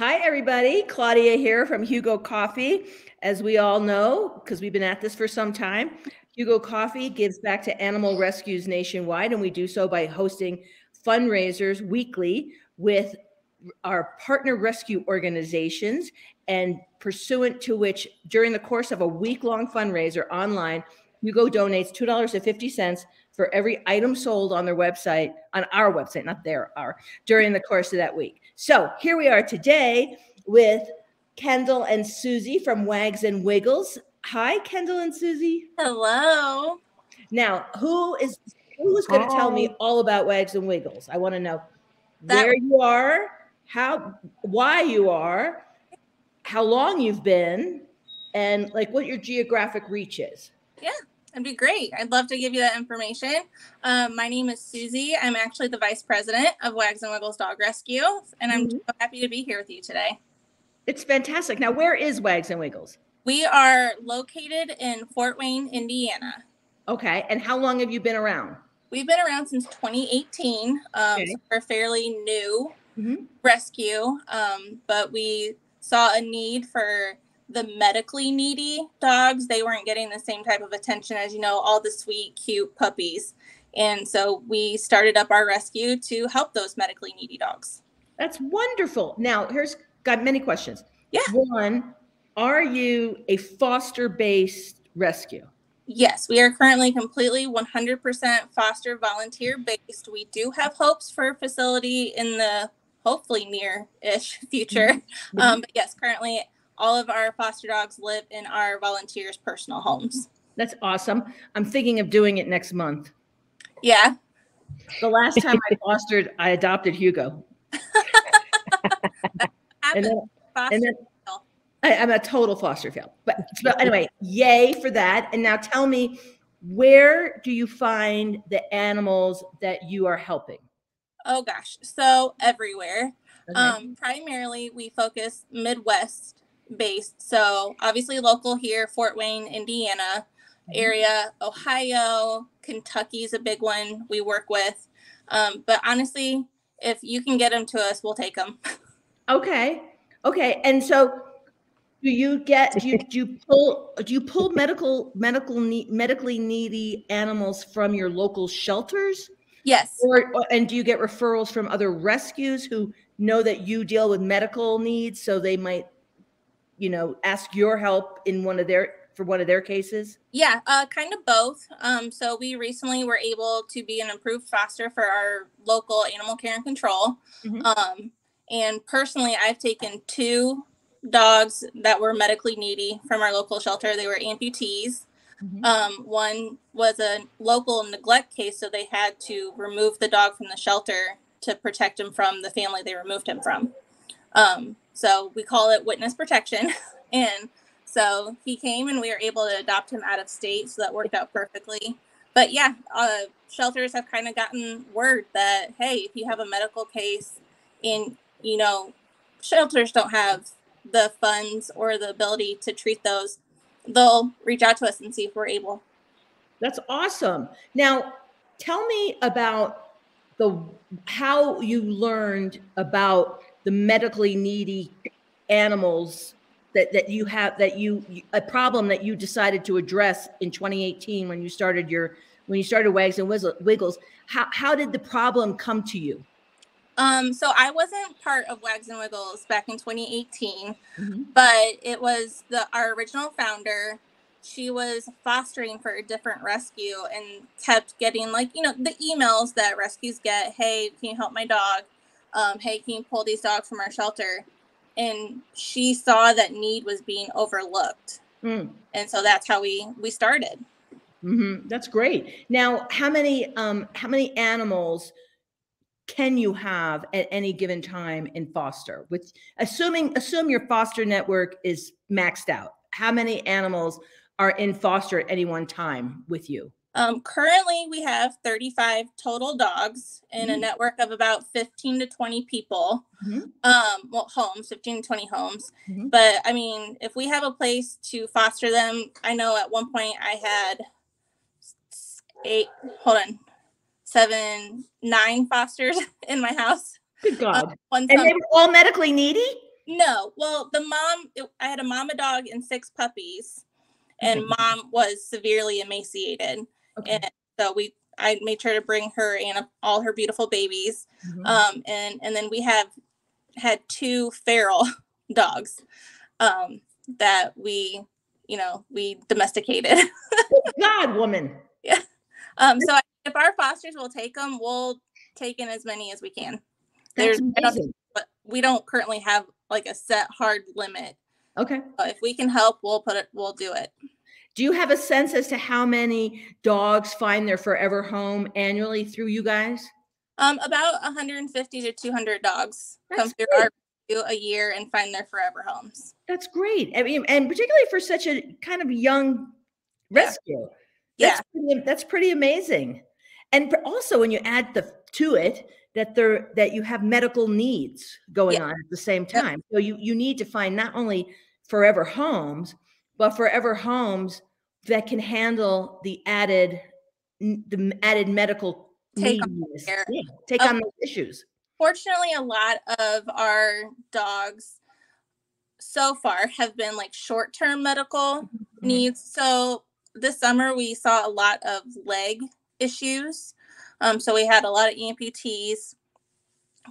Hi, everybody. Claudia here from Hugo Coffee. As we all know, because we've been at this for some time, Hugo Coffee gives back to animal rescues nationwide, and we do so by hosting fundraisers weekly with our partner rescue organizations and pursuant to which during the course of a week-long fundraiser online hugo donates $2.50 for every item sold on their website on our website not their our during the course of that week so here we are today with kendall and susie from wags and wiggles. Hi kendall and susie. Hello. Now who is who's going to tell me all about wags and wiggles? I want to know that, where you are how why you are how long you've been and like what your geographic reach is. Yeah that'd be great. I'd love to give you that information. Um, my name is susie. I'm actually the vice president of wags and wiggles dog rescue and i'm mm-hmm. so happy to be here with you today. It's fantastic. Now where is wags and wiggles? We are located in fort wayne indiana. Okay and how long have you been around? We've been around since 2018 um, okay. so we're a fairly new mm-hmm. rescue, um, but we saw a need for the medically needy dogs. They weren't getting the same type of attention as, you know, all the sweet, cute puppies. And so we started up our rescue to help those medically needy dogs. That's wonderful. Now, here's got many questions. Yeah. One, are you a foster based rescue? Yes, we are currently completely 100% foster volunteer based. We do have hopes for a facility in the hopefully near-ish future. Mm-hmm. Um, but yes, currently all of our foster dogs live in our volunteers' personal homes. That's awesome. I'm thinking of doing it next month. Yeah. The last time I fostered, I adopted Hugo. and then, and then I, am a total foster fail. But, but anyway, yay for that. And now tell me, where do you find the animals that you are helping? Oh gosh, so everywhere. Okay. Um, primarily, we focus Midwest based. So obviously, local here, Fort Wayne, Indiana mm-hmm. area, Ohio, Kentucky is a big one we work with. Um, but honestly, if you can get them to us, we'll take them. Okay. Okay. And so do you get do you, do you pull do you pull medical medical medically needy animals from your local shelters Yes. Or, and do you get referrals from other rescues who know that you deal with medical needs, so they might, you know, ask your help in one of their for one of their cases? Yeah, uh, kind of both. Um, so we recently were able to be an approved foster for our local animal care and control. Mm-hmm. Um, and personally, I've taken two dogs that were medically needy from our local shelter. They were amputees. Mm-hmm. Um, one was a local neglect case, so they had to remove the dog from the shelter to protect him from the family they removed him from. Um, so we call it witness protection. and so he came and we were able to adopt him out of state. So that worked out perfectly. But yeah, uh, shelters have kind of gotten word that, hey, if you have a medical case and, you know, shelters don't have the funds or the ability to treat those, they'll reach out to us and see if we're able. That's awesome. Now, tell me about the how you learned about the medically needy animals that, that you have that you a problem that you decided to address in 2018 when you started your when you started Wags and Wiggles. How how did the problem come to you? Um, so I wasn't part of Wags and Wiggles back in 2018, mm-hmm. but it was the our original founder. She was fostering for a different rescue and kept getting like you know the emails that rescues get. Hey, can you help my dog? Um, hey, can you pull these dogs from our shelter? And she saw that need was being overlooked, mm. and so that's how we we started. Mm-hmm. That's great. Now, how many um, how many animals? can you have at any given time in foster with assuming assume your foster network is maxed out how many animals are in foster at any one time with you um, currently we have 35 total dogs in mm-hmm. a network of about 15 to 20 people mm-hmm. um, well homes 15 to 20 homes mm-hmm. but i mean if we have a place to foster them i know at one point i had eight hold on seven, nine fosters in my house. Good God. Um, and they were all medically needy? No, well, the mom, it- I had a mama dog and six puppies, and mom was severely emaciated. Okay. And so we, I made sure to bring her and all her beautiful babies. Mhm. Um, and and then we have had two feral dogs um, that we, you know, we domesticated. God, woman. Yeah. um, so if our fosters will take them, we'll take in as many as we can. That's There's- amazing. But we don't currently have like a set hard limit. Okay. But if we can help, we'll put it. We'll do it. Do you have a sense as to how many dogs find their forever home annually through you guys? Um, about 150 to 200 dogs come through great. our rescue a year and find their forever homes. That's great. I mean, and particularly for such a kind of young rescue. Yeah. That's pretty, that's pretty amazing. And also when you add the to it that there that you have medical needs going Yeah. on at the same Yep. time. So you you need to find not only forever homes, but forever homes that can handle the added the added medical Take on Yeah, take of- on those issues. Fortunately, a lot of our dogs so far have been like short term medical Mhm. needs. So this summer we saw a lot of leg issues. Um, so we had a lot of amputees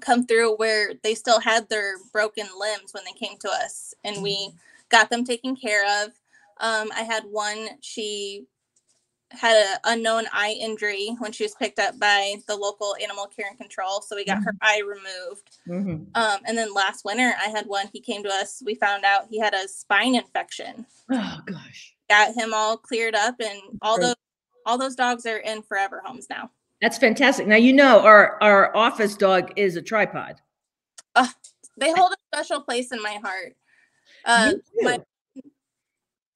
come through where they still had their broken limbs when they came to us, and we got them taken care of. Um, I had one; she had an unknown eye injury when she was picked up by the local animal care and control, so we got her eye removed. Mhm. Um, and then last winter, I had one. He came to us. We found out he had a spine infection Oh gosh. got him all cleared up and all Great. those all those dogs are in forever homes now That's fantastic. Now you know our our office dog is a tripod. they hold a special place in my heart uh, my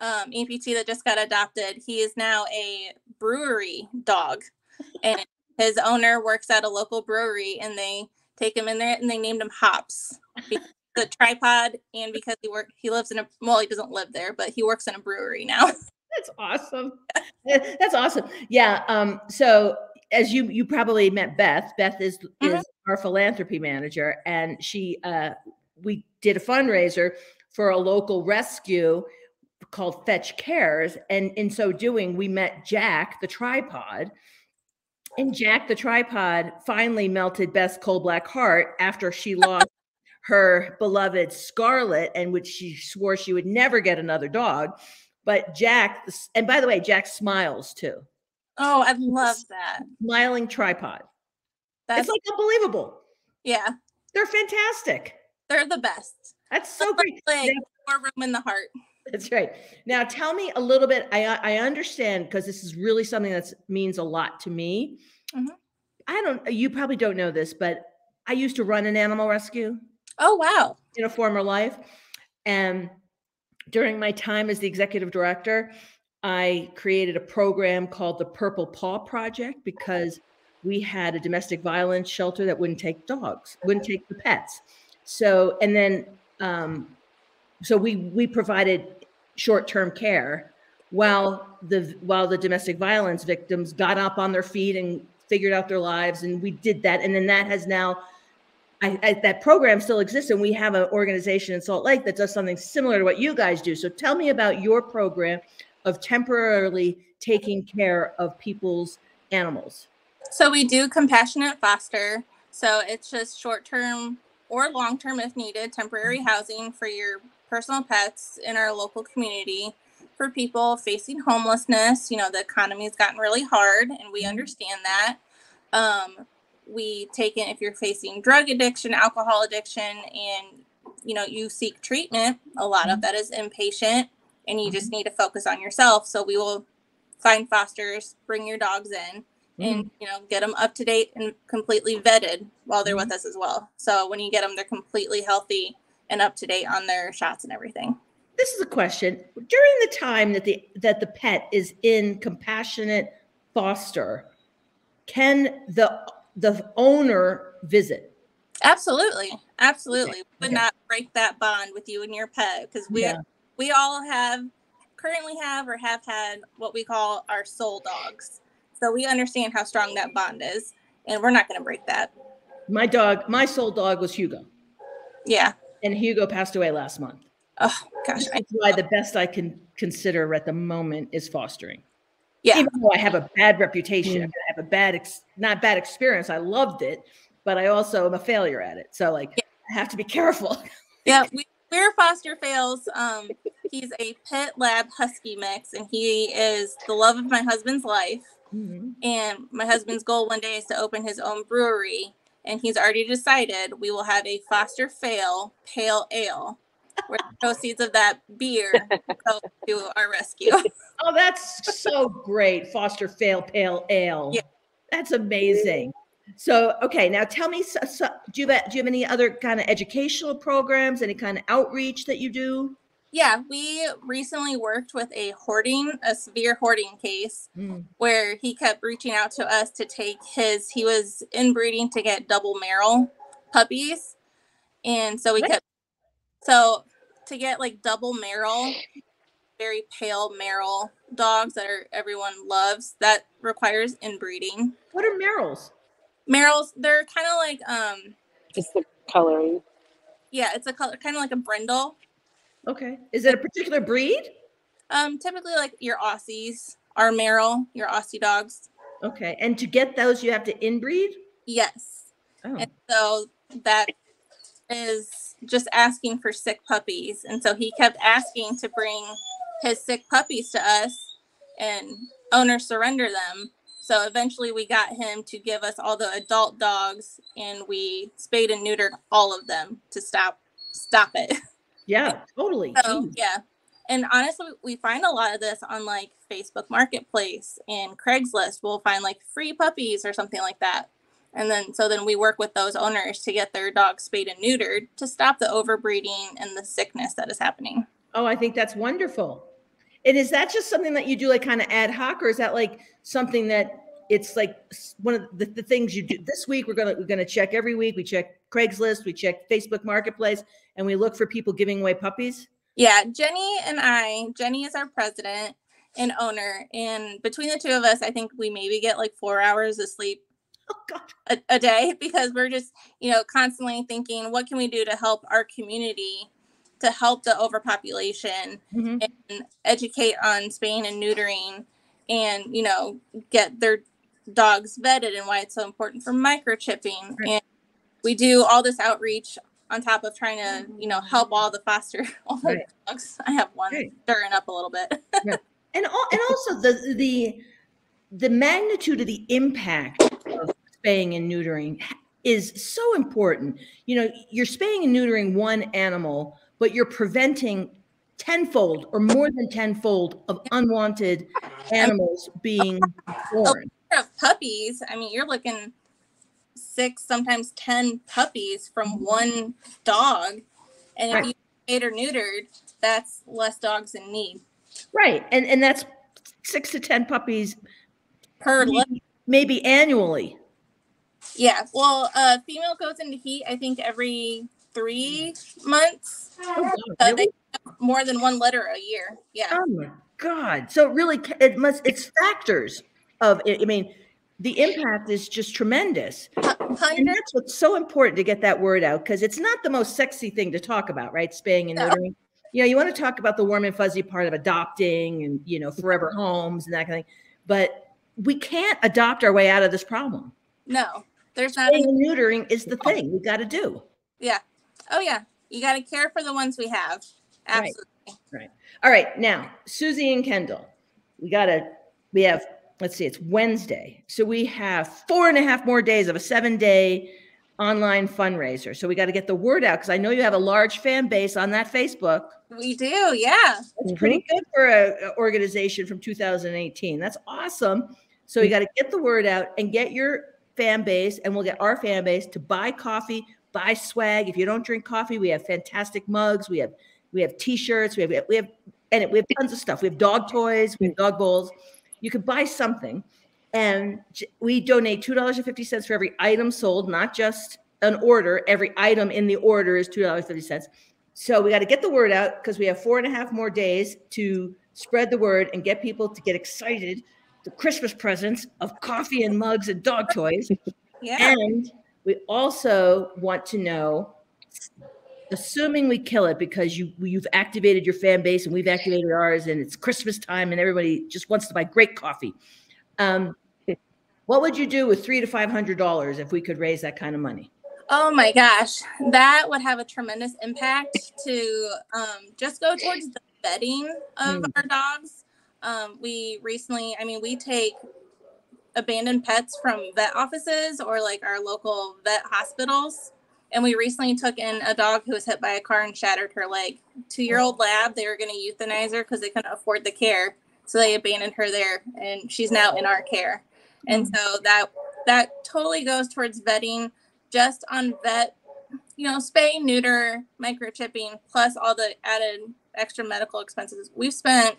um, amputee that just got adopted he is now a brewery dog and his owner works at a local brewery and they take him in there and they named him hops because the tripod and because he work he lives in a well he doesn't live there but he works in a brewery now That's awesome. That's awesome. Yeah. Um, so as you you probably met Beth. Beth is Mhm. is our philanthropy manager, and she uh we did a fundraiser for a local rescue called Fetch Cares. And in so doing, we met Jack, the tripod. And Jack the tripod finally melted Beth's coal black heart after she lost her beloved Scarlet, and which she swore she would never get another dog. But Jack, and by the way, Jack smiles too. oh i love that Smiling tripod. that's it's like unbelievable. yeah They're fantastic. they're the best That's so great. like more room in the heart That's right. Now tell me a little bit. I I understand because this is really something that means a lot to me. Mhm. I don't. You probably don't know this, but I used to run an animal rescue oh wow in a former life, and during my time as the executive director, I created a program called the Purple Paw Project because we had a domestic violence shelter that wouldn't take dogs, wouldn't take the pets. So, and then, um, so we we provided short-term care while the while the domestic violence victims got up on their feet and figured out their lives, and we did that, and then that has now. I, I, that program still exists, and we have an organization in Salt Lake that does something similar to what you guys do. So, tell me about your program of temporarily taking care of people's animals. So we do compassionate foster. So it's just short term or long term, if needed, temporary mm-hmm. housing for your personal pets in our local community for people facing homelessness. You know, the economy has gotten really hard, and we mm-hmm. understand that. Um, we take in if you're facing drug addiction, alcohol addiction, and you know you seek treatment. A lot of mm-hmm. that is inpatient, and you just need to focus on yourself. So we will find fosters, bring your dogs in and mm-hmm. you know get them up to date and completely vetted while they're mm-hmm. with us as well so when you get them they're completely healthy and up to date on their shots and everything This is a question. During the time that the that the pet is in compassionate foster, can the the owner visit? absolutely absolutely would okay. not break that bond with you and your pet because we Yeah. we all have currently have or have had what we call our soul dogs so we understand how strong that bond is and we're not going to break that My dog, my soul dog was Hugo. yeah And Hugo passed away last month. Oh gosh, I, That's why the best I can consider at the moment is fostering. yeah, Even though I have a bad reputation, Mm. I have a bad, ex- not bad experience. I loved it, but I also am a failure at it. So like, I have to be careful. yeah. We, we're foster fails. Um, he's a pit lab husky mix, and he is the love of my husband's life. Mhm. And my husband's goal one day is to open his own brewery. And he's already decided we will have a foster fail pale ale, where the proceeds of that beer go to our rescue. Oh, that's so great. Foster fail pale ale. Yeah. That's amazing. So, okay, now tell me, so, so, do you have, do you have any other kind of educational programs, any kind of outreach that you do? Yeah, we recently worked with a hoarding, a severe hoarding case Mm. where he kept reaching out to us to take his, he was inbreeding to get double merle puppies. And so we Right. kept, so to get like double merle, very pale merle dogs that are everyone loves, that requires inbreeding. What are merles? merles, they're kind of like, um, Just the coloring. yeah, it's a color, kind of like a brindle. Okay. Is it a particular breed? Um, typically like your Aussies are merle, your Aussie dogs. Okay. And to get those, you have to inbreed? Yes. Oh, And so that is just asking for sick puppies. And so he kept asking to bring his sick puppies to us and owners surrender them. So eventually we got him to give us all the adult dogs and we spayed and neutered all of them to stop stop it. yeah, totally. So Jeez. yeah. And honestly, we find a lot of this on like Facebook Marketplace and Craigslist. We'll find like free puppies or something like that. And then so then we work with those owners to get their dogs spayed and neutered to stop the overbreeding and the sickness that is happening. Oh, I think that's wonderful. And is that just something that you do like kind of ad hoc, or is that like something that it's like one of the, the things you do this week? We're gonna we're gonna check every week. We check Craigslist, we check Facebook Marketplace, and we look for people giving away puppies. Yeah, Jenny and I, Jenny is our president and owner. And between the two of us, I think we maybe get like four hours of sleep Oh a, a day because we're just you know constantly thinking what can we do to help our community to help the overpopulation Mhm. and educate on spaying and neutering and you know get their dogs vetted and why it's so important for microchipping Right. and we do all this outreach on top of trying to you know help all the foster all the dogs i have one Right. stirring up a little bit and al- and also the the the magnitude of the impact of spaying and neutering is so important. You know, you're spaying and neutering one animal, but you're preventing tenfold or more than tenfold of unwanted oh. animals being born. Of puppies, I mean, you're looking six, sometimes 10 puppies from one dog. And if Right. you spayed or neutered, that's less dogs in need Right. And and that's six to ten puppies per Mm-hmm. litter. maybe annually. Yeah. Well, uh, female goes into heat, I think, every three months. Oh, God, really? they have more than one litter a year. Yeah. Oh my God. So really, it must, it's factors of, I I mean, the impact is just tremendous. And that's what's so important to get that word out because it's not the most sexy thing to talk about, right? Spaying and No. neutering. You know, you want to talk about the warm and fuzzy part of adopting and, you know, forever mm-hmm. homes and that kind of thing. But we can't adopt our way out of this problem. No, there's not. Spaying and neutering is the oh. thing we got to do. Yeah. Oh, yeah. You got to care for the ones we have. Absolutely. Right. Absolutely. All right, now Susie and Kendall, we gotta. We have. Let's see, it's Wednesday, so we have four and a half more days of a seven-day online fundraiser. So we got to get the word out because I know you have a large fan base on that Facebook. We do. Yeah. That's pretty mm-hmm. good for a, a organization from 2018. That's awesome. So you got to get the word out and get your fan base, and we'll get our fan base to buy coffee, buy swag. If you don't drink coffee, we have fantastic mugs. We have we have t-shirts. We have we have and we have tons of stuff. We have dog toys. We have dog bowls. You could buy something, and we donate two dollars and fifty cents for every item sold, not just an order. Every item in the order is two dollars fifty cents. So we got to get the word out because we have four and a half more days to spread the word and get people to get excited. The Christmas presents of coffee and mugs and dog toys. Yeah. And we also want to know assuming we kill it because you you've activated your fan base and we've activated ours and it's Christmas time and everybody just wants to buy great coffee. Um, what would you do with three to five hundred dollars if we could raise that kind of money? Oh my gosh, that would have a tremendous impact to um, just go towards the bedding of Mm. our dogs. Um, we recently, I mean, we take abandoned pets from vet offices or like our local vet hospitals. And we recently took in a dog who was hit by a car and shattered her leg. Two year old lab, they were going to euthanize her because they couldn't afford the care. So they abandoned her there and she's now in our care. And mm. so that that totally goes towards vetting just on vet, you know, spay, neuter, microchipping, plus all the added extra medical expenses. We've spent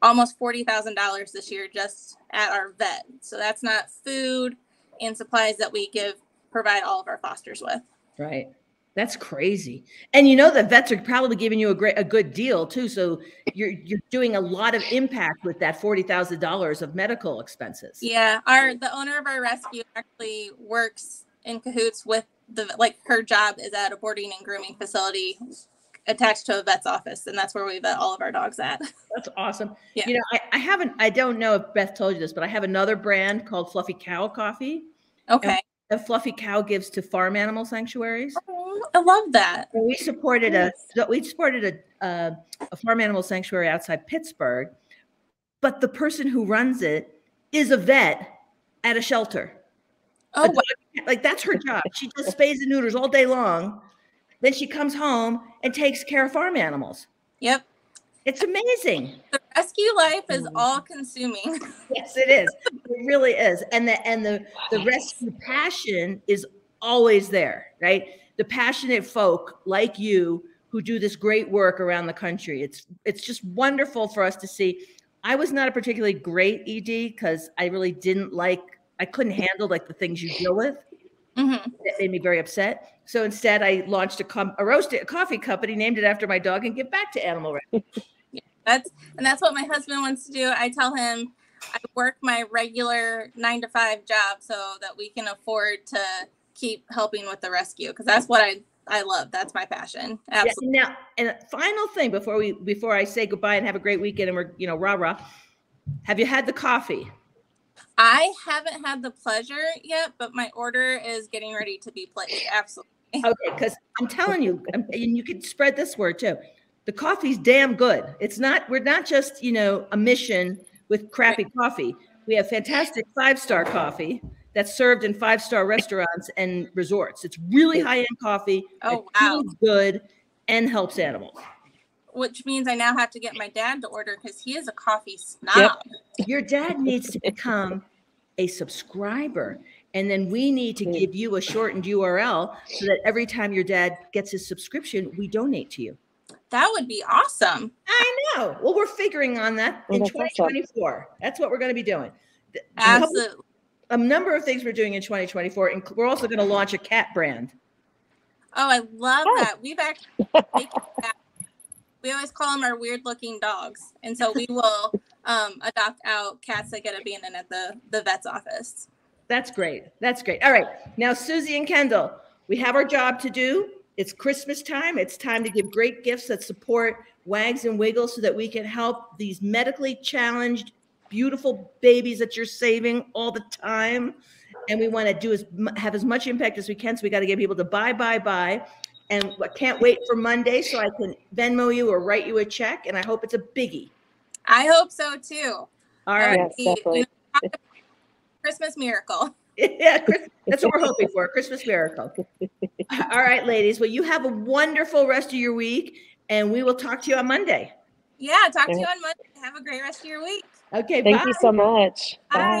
almost forty thousand dollars this year just at our vet. So that's not food and supplies that we give provide all of our fosters with. Right. That's crazy. And you know the vets are probably giving you a great a good deal too. So you're you're doing a lot of impact with that forty thousand dollars of medical expenses. Yeah, our the owner of our rescue actually works in cahoots with the like her job is at a boarding and grooming facility attached to a vet's office, and that's where we vet all of our dogs at. That's awesome. Yeah. You know, I, I haven't I don't know if Beth told you this, but I have another brand called Fluffy Cow Coffee. Okay, The Fluffy Cow gives to farm animal sanctuaries. Oh, I love that. We supported a we supported a, a a farm animal sanctuary outside Pittsburgh, but the person who runs it is a vet at a shelter. Oh, A wow. dog- like that's her job. She does spays and neuters all day long. Then she comes home and takes care of farm animals. yep. It's amazing. The rescue life is Mm. all consuming. Yes, it is. It really is. And the and the the rescue passion is always there, right? The passionate folk like you who do this great work around the country. It's it's just wonderful for us to see. I was not a particularly great ED because I really didn't like I couldn't handle like the things you deal with. hmm That made me very upset. So instead, I launched a, com- a roasted a coffee company, named it after my dog, and give back to animal rescue. That's and that's what my husband wants to do. I tell him I work my regular nine to five job so that we can afford to keep helping with the rescue because that's what I I love. That's my passion. Yeah, Absolutely. now, and final thing before we before I say goodbye and have a great weekend and we're you know rah rah. Have you had the coffee? I haven't had the pleasure yet, but my order is getting ready to be placed. Absolutely. Okay, because I'm telling you, and you can spread this word too. The coffee's damn good. It's not. We're not just you know a mission with crappy coffee. We have fantastic five star coffee that's served in five star restaurants and resorts. It's really high end coffee. Oh, wow. good and helps animals. Which means I now have to get my dad to order because he is a coffee snob. Your dad needs to become a subscriber. And then we need to give you a shortened URL so that every time your dad gets his subscription, we donate to you. That would be awesome. I know. Well, we're figuring on that in that's awesome. 2024. That's what we're going to be doing. A Absolutely. A number of things we're doing in 2024. And we're also going to launch a cat brand. Oh, I love Oh. that. We've actually. We always call them our weird looking dogs. And so we will um, adopt out cats that get abandoned at the, the vet's office. That's great. That's great. All right. Now, Susie and Kendall, we have our job to do. It's Christmas time. It's time to give great gifts that support Wags and Wiggles so that we can help these medically challenged, beautiful babies that you're saving all the time. And we want to do as have as much impact as we can. So we got to get people to buy, buy, buy. And I can't wait for Monday so I can Venmo you or write you a check. And I hope it's a biggie. I hope so too. All That Yes, definitely. Christmas miracle. yeah, Chris- that's what we're hoping for Christmas miracle. All right, ladies. Well, you have a wonderful rest of your week, and we will talk to you on Monday. Yeah, talk to you on Monday. Have a great rest of your week. Okay, Thank bye. you so much. Bye. Bye.